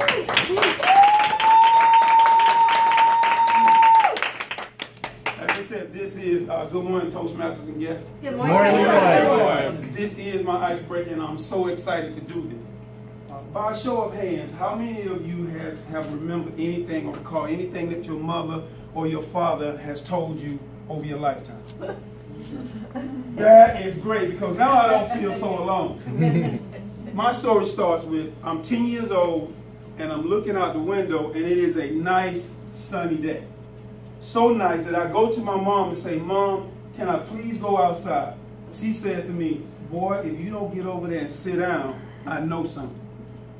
As I said, this is uh, Good Morning Toastmasters and guests. Good Morning, morning. This is my icebreaker, and I'm so excited to do this. Uh, by a show of hands, how many of you have, have remembered anything or recall anything that your mother or your father has told you over your lifetime? that is great because now I don't feel so alone. my story starts with I'm 10 years old and I'm looking out the window and it is a nice sunny day. So nice that I go to my mom and say, Mom, can I please go outside? She says to me, Boy, if you don't get over there and sit down, I know something.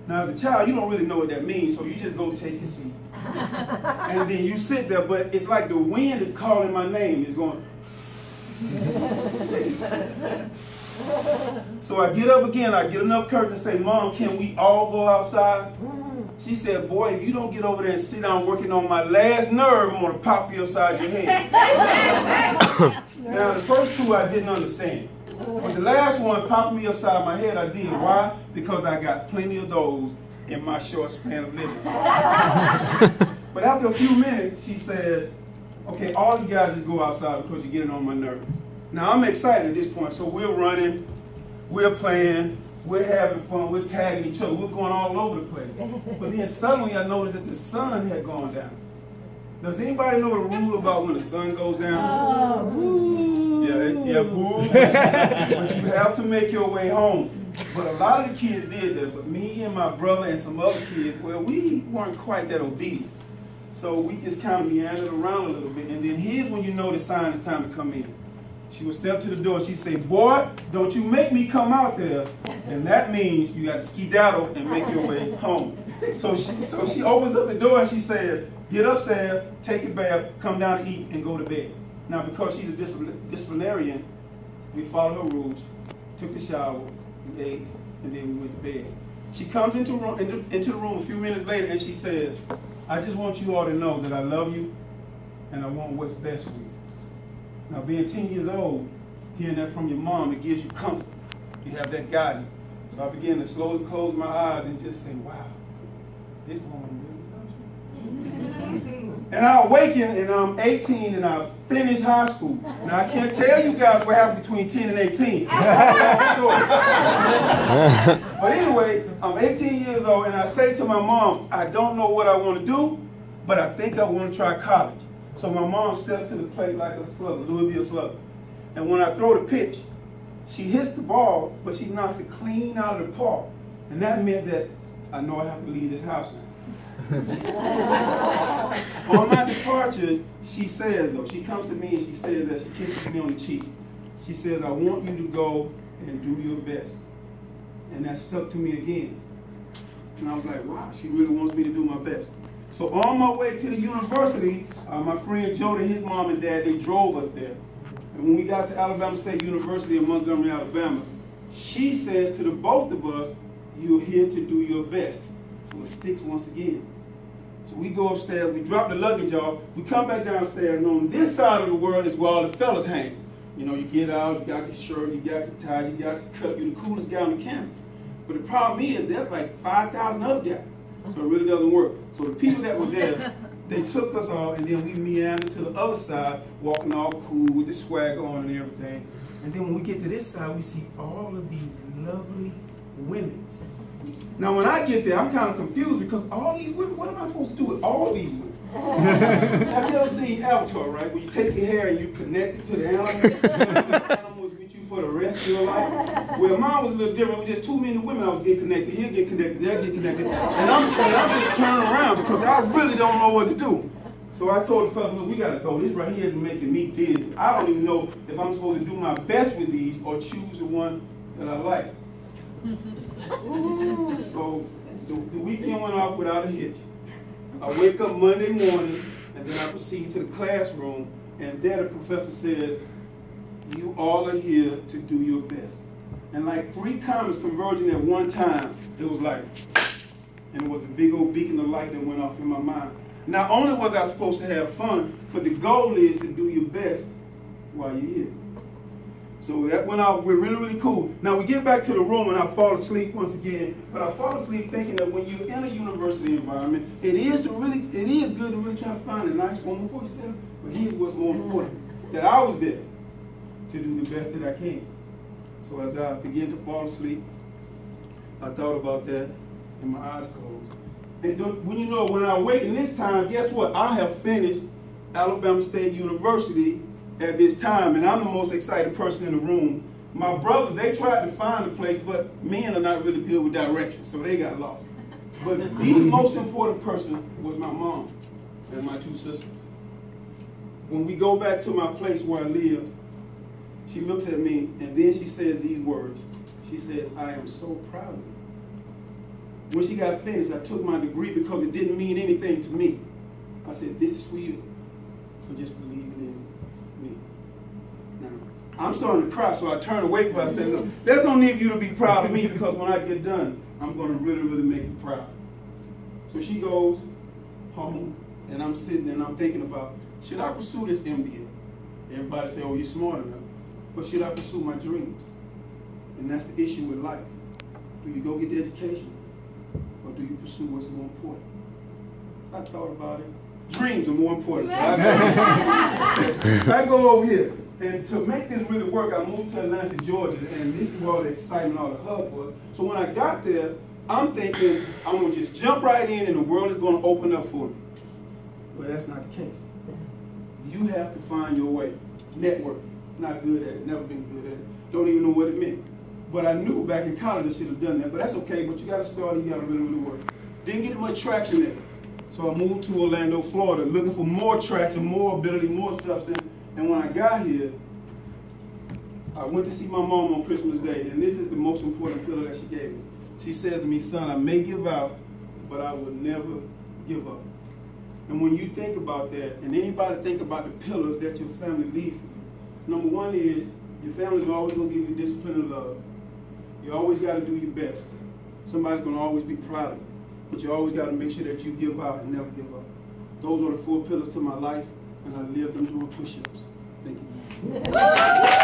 Now, as a child, you don't really know what that means, so you just go take a seat. and then you sit there, but it's like the wind is calling my name. It's going. so I get up again, I get enough courage to say, Mom, can we all go outside? She said, boy, if you don't get over there and sit down working on my last nerve, I'm going to pop you upside your head. now, the first two I didn't understand. But the last one popped me upside my head. I did. Why? Because I got plenty of those in my short span of living. but after a few minutes, she says, okay, all you guys just go outside because you're getting on my nerves. Now, I'm excited at this point. So we're running, we're playing, we're having fun, we're tagging each other, we're going all over the place. But then suddenly I noticed that the sun had gone down. Does anybody know the rule about when the sun goes down? Oh, Yeah, yeah, boo. but you have to make your way home. But a lot of the kids did that. But me and my brother and some other kids, well, we weren't quite that obedient. So we just kind of meandered around a little bit. And then here's when you know the sign is time to come in. She would step to the door. She'd say, boy, don't you make me come out there. And that means you got to skedaddle and make your way home. So she, so she opens up the door and she says, get upstairs, take a bath, come down to eat, and go to bed. Now, because she's a disciplinarian, we followed her rules, took the shower, we ate, and then we went to bed. She comes into, room, into the room a few minutes later and she says, I just want you all to know that I love you and I want what's best for you. Now, being 10 years old, hearing that from your mom, it gives you comfort. You have that guidance. So I began to slowly close my eyes and just say, wow, this woman really loves me. and I awaken and I'm 18 and I finish high school. Now, I can't tell you guys what happened between 10 and 18. but anyway, I'm 18 years old and I say to my mom, I don't know what I want to do, but I think I want to try college. So my mom steps to the plate like a slugger, Louisville slugger. And when I throw the pitch, she hits the ball, but she knocks it clean out of the park. And that meant that I know I have to leave this house now. on my departure, she says though, she comes to me and she says that she kisses me on the cheek. She says, I want you to go and do your best. And that stuck to me again. And I was like, wow, she really wants me to do my best. So on my way to the university, uh, my friend and his mom and dad, they drove us there. And when we got to Alabama State University in Montgomery, Alabama, she says to the both of us, you're here to do your best. So it sticks once again. So we go upstairs, we drop the luggage off, we come back downstairs, and on this side of the world is where all the fellas hang. You know, you get out, you got the shirt, you got the tie, you got the cup, you're the coolest guy on the campus. But the problem is, there's like 5,000 other guys. So it really doesn't work. So the people that were there, they took us all, and then we meandered to the other side, walking all cool with the swag on and everything. And then when we get to this side, we see all of these lovely women. Now, when I get there, I'm kind of confused because all these women, what am I supposed to do with all these women? Have you ever seen Avatar, right? Where you take your hair and you connect it to the animal, the animals with you for the rest of your life. Well, mine was a little different. It was just too many women I was getting connected. He'll get connected, they'll get connected. And I'm saying, I'm just turning around because I really don't know what to do. So I told the fellas, look, we gotta go. This right here is making me dizzy. I don't even know if I'm supposed to do my best with these or choose the one that I like. so the, the weekend went off without a hitch. I wake up Monday morning and then I proceed to the classroom and there the professor says, you all are here to do your best. And like three comments converging at one time, it was like, and it was a big old beacon of light that went off in my mind. Not only was I supposed to have fun, but the goal is to do your best while you're here. So that went out we're really, really cool. Now we get back to the room and I fall asleep once again. But I fall asleep thinking that when you're in a university environment, it is to really it is good to really try to find a nice woman for yourself. But here's what's more important. That I was there to do the best that I can. So as I began to fall asleep, I thought about that and my eyes closed. And when you know when I awaken this time, guess what? I have finished Alabama State University at this time, and I'm the most excited person in the room. My brothers, they tried to find a place, but men are not really good with directions, so they got lost. But the most important person was my mom and my two sisters. When we go back to my place where I lived, she looks at me and then she says these words. She says, I am so proud of you. When she got finished, I took my degree because it didn't mean anything to me. I said, this is for you. So just believe in me. Now, I'm starting to cry, so I turn away from her. I say, look, there's no need for you to be proud of me because when I get done, I'm going to really, really make you proud. So she goes home, and I'm sitting and I'm thinking about, should I pursue this MBA? Everybody say, oh, you're smart enough. But should I pursue my dreams? And that's the issue with life. Do you go get the education? Or do you pursue what's more important? So I thought about it. Dreams are more important. So I, go over here. And to make this really work, I moved to Atlanta, Georgia, and this is where the excitement, all the hub was. So when I got there, I'm thinking I'm gonna just jump right in and the world is gonna open up for me. Well, that's not the case. You have to find your way. Network. Not good at it, never been good at it. Don't even know what it meant. But I knew back in college I should have done that. But that's okay, but you gotta start and you gotta really, really work. Didn't get much traction there. So I moved to Orlando, Florida, looking for more traction, more ability, more substance. And when I got here, I went to see my mom on Christmas Day, and this is the most important pillar that she gave me. She says to me, son, I may give out, but I will never give up. And when you think about that, and anybody think about the pillars that your family leaves for you, number one is your family's always going to give you discipline and love. You always got to do your best. Somebody's going to always be proud of you. But you always got to make sure that you give out and never give up. Those are the four pillars to my life, and I live them doing push-ups. Thank you.